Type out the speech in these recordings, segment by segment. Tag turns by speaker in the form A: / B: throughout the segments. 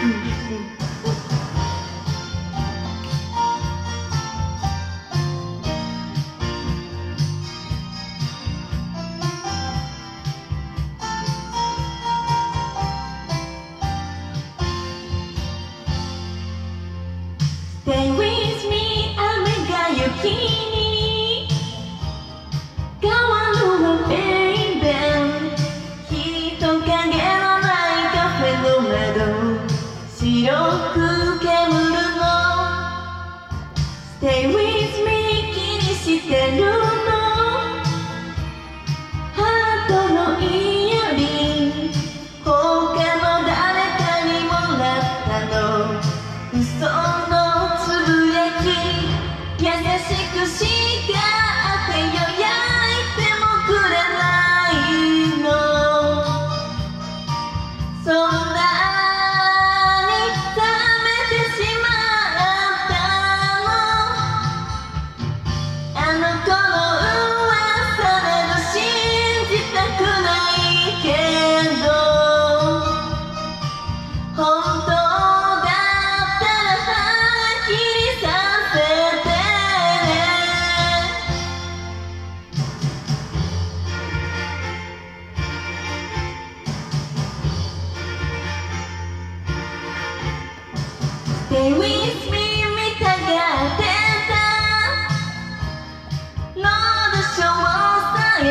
A: 嗯嗯みたがってたのどしょうさえ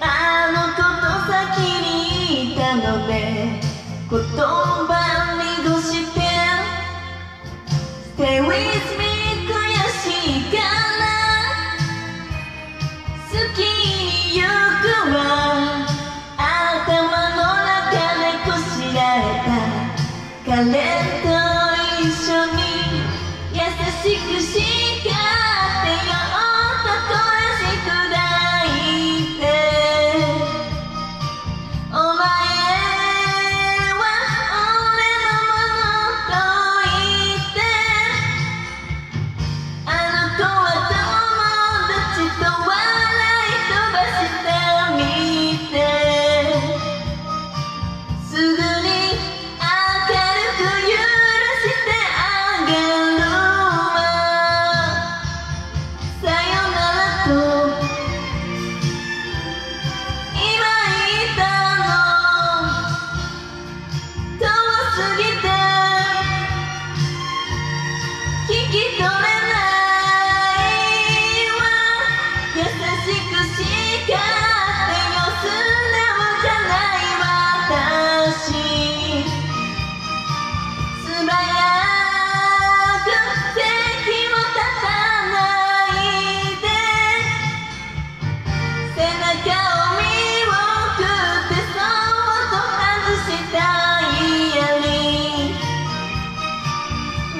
A: あのこと先にいたので言葉見越して Stay with me 悔しいから。好きにくは頭の中でこしらえた。一緒に優しくしよ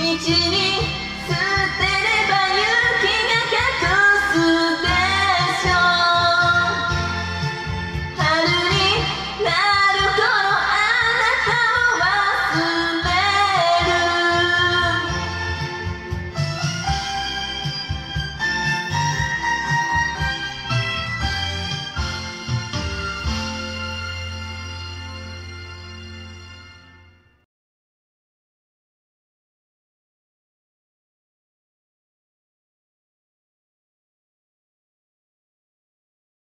A: 道に